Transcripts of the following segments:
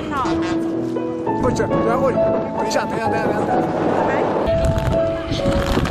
边呢。不是，然后等一下，等一下，等一下，等一下。拜拜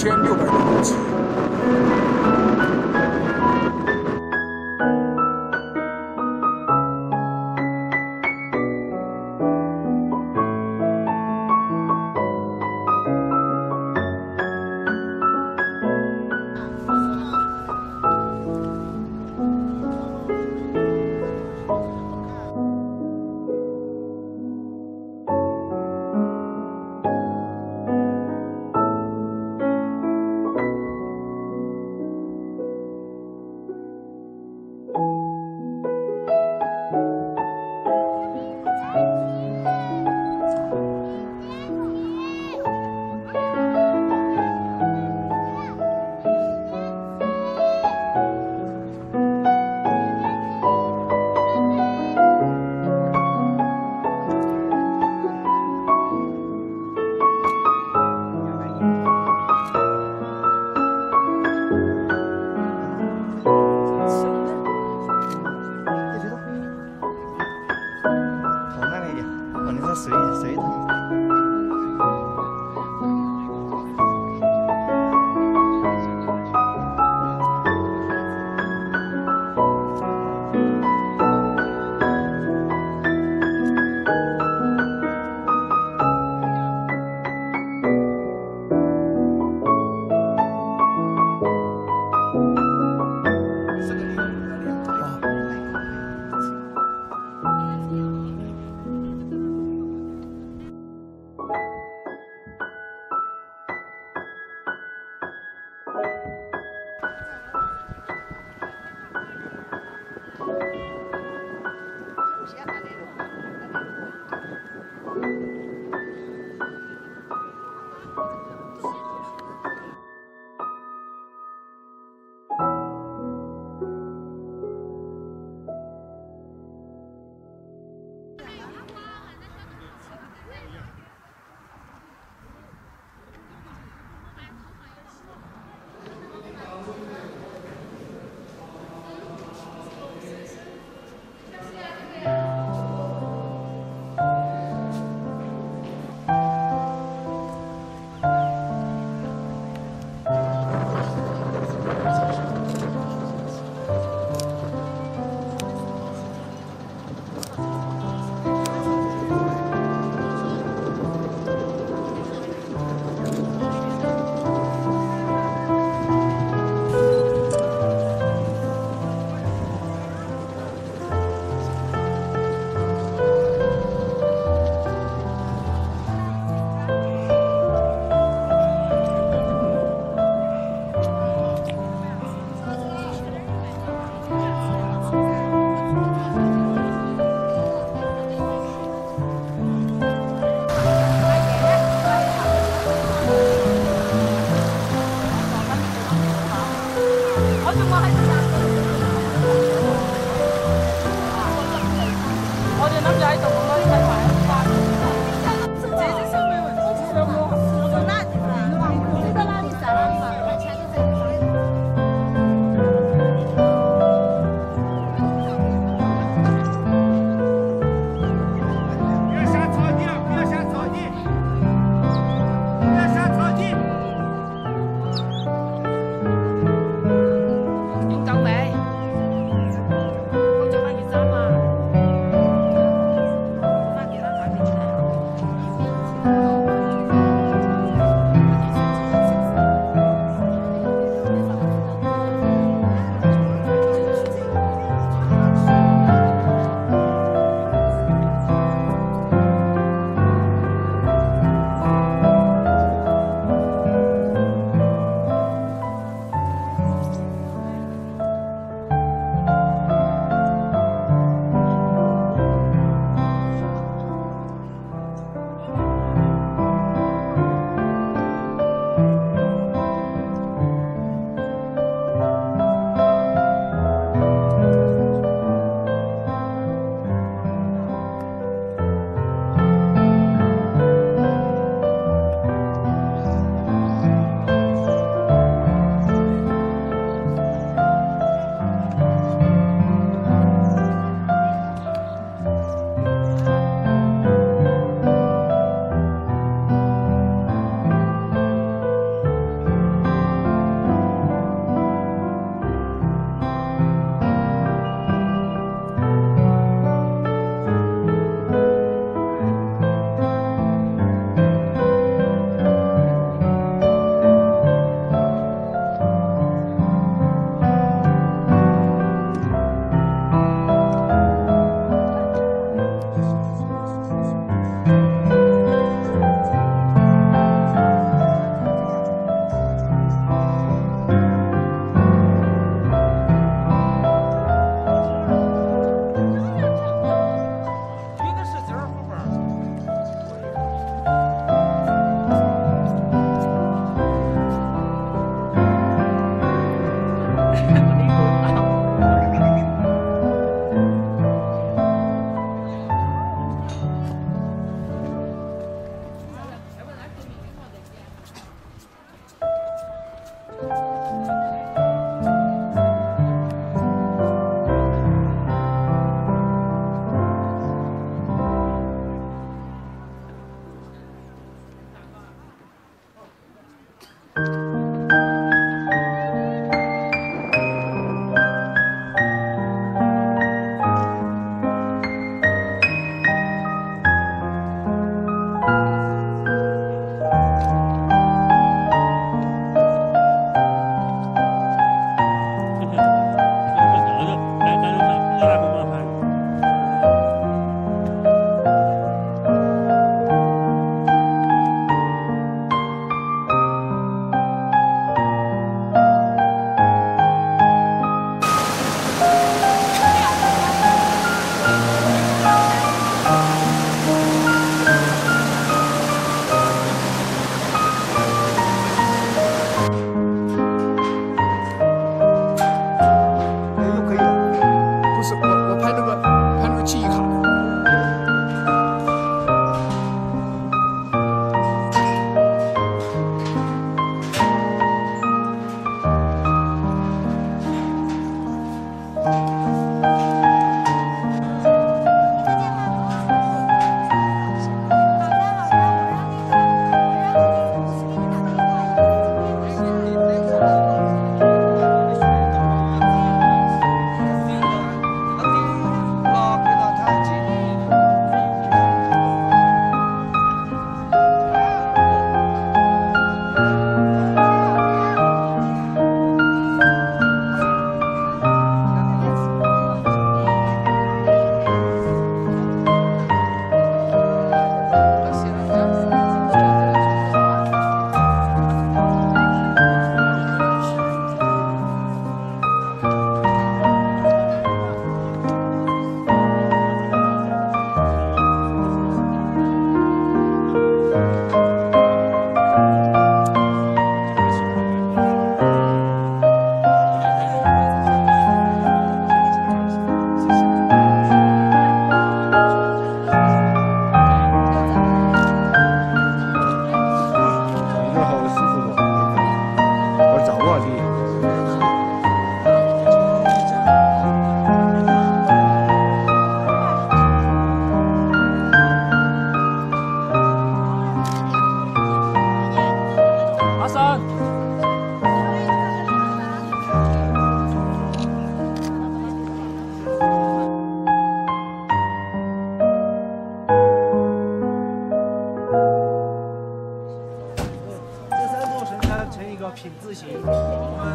千六百多公尺。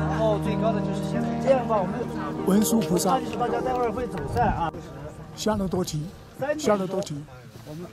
然后最高的就是现在。这样吧，我们文殊菩萨。就是大家待会儿会走散啊，下楼多停，下楼多停。我们